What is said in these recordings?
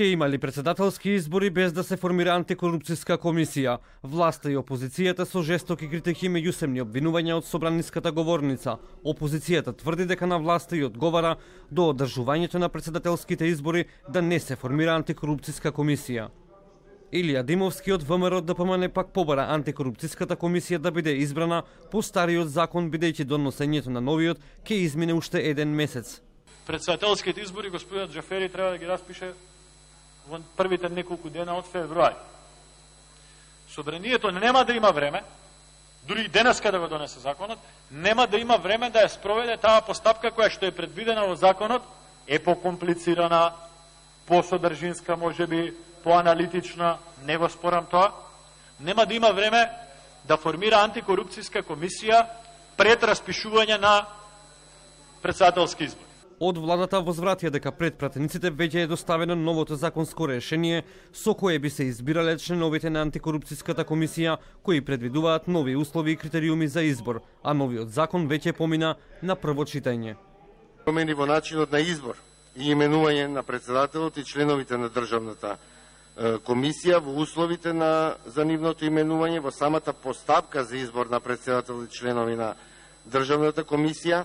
Ке имали председателски избори без да се формира антикорупцијска комисија. Власта и опозицијата со жестоки критики и меѓусебни обвинувања од собраниската говорница. Опозицијата тврди дека на власта и одговара до одржувањето на председателските избори да не се формира антикорупцијска комисија. Илија Димовски од ВМРО ДПМН пак побара антикорупцијската комисија да биде избрана по стариот закон бидејќи доносењето на новиот ќе измине уште еден месец. Председателските избори господинот Джафери треба да ги распише во првите неколку дена од февруари. Собранието нема да има време, дури и денеска да го донесе законот, нема да има време да ја спроведе таа постапка која што е предвидена во законот, е покомплицирана, посодржинска, може би, поаналитична, не го спорам тоа, нема да има време да формира антикорупцијска комисија пред распишување на председателски избор. Од владата возвратија дека пред пратениците веќе е доставено новото законско решение со кое би се избирале членовите на антикорупцијската комисија кои предвидуваат нови услови и критериуми за избор, а новиот закон веќе помина на прво читање. Промени во начинот на избор и именување на председателот и членовите на државната комисија во условите на за нивното именување во самата постапка за избор на председател и членови на државната комисија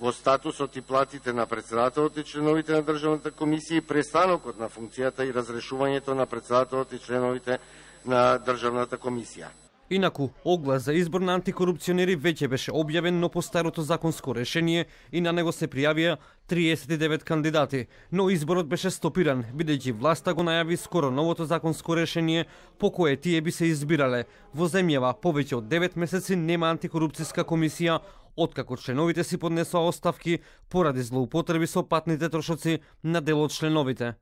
во статусот и платите на председателот и членовите на Државната комисија и престанокот на функцијата и разрешувањето на председателот и членовите на Државната комисија. Инаку, оглас за избор на антикорупционери веќе беше објавен, но по старото законско решение и на него се пријавија 39 кандидати, но изборот беше стопиран, бидејќи власта го најави скоро новото законско решение по кое тие би се избирале. Во земјава повеќе од 9 месеци нема антикорупцијска комисија, откако членовите си поднесоа оставки поради злоупотреби со патните трошоци на дел од членовите.